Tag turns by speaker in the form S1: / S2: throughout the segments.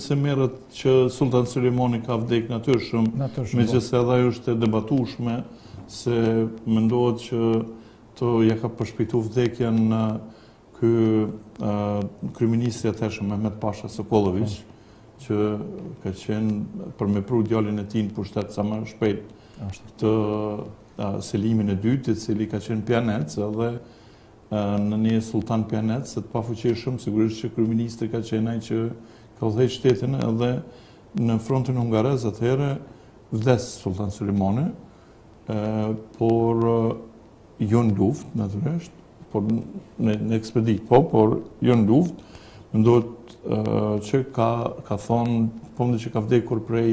S1: se merret që Sulltan Sulejmani ka vdek natyrshëm, megjithëse edhe është e debatushme, se mendohet që të ja ka përshpitu vdekjen kryeministri i atëhershëm Mehmet Pasha Sokolloviç, që ka qenë për me pru djalin e tij në pushtet sa më shpejt këtë Selimin e dytë, i cili ka qenë pjanec edhe Nën një sulltan pijanec e të pafuqishëm, sigurisht që kryeministri ka qenë ai që ka udhëheqë shtetin edhe në frontin hungarez, atëherë vdes Sulltan Sulejmani, por jo në luftë, natyrisht, por në ekspeditë, po, por jo në luftë, mendohet që ka, thonë, po mendoj që ka vdekur prej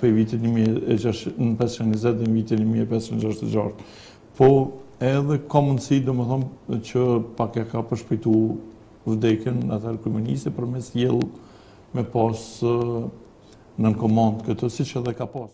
S1: prej vitit 1520 deri në vitin 1566. Po edhe ka mundësi, domethënë, që pak ia ka përshpejtu vdekjen atëherë kryeministri, për mes jelë me pas nën komandë këtë, siç edhe ka pas.